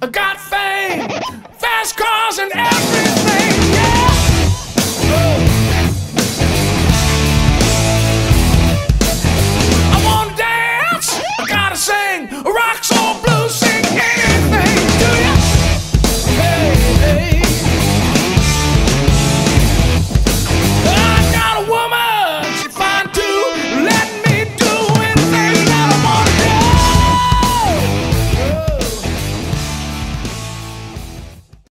I got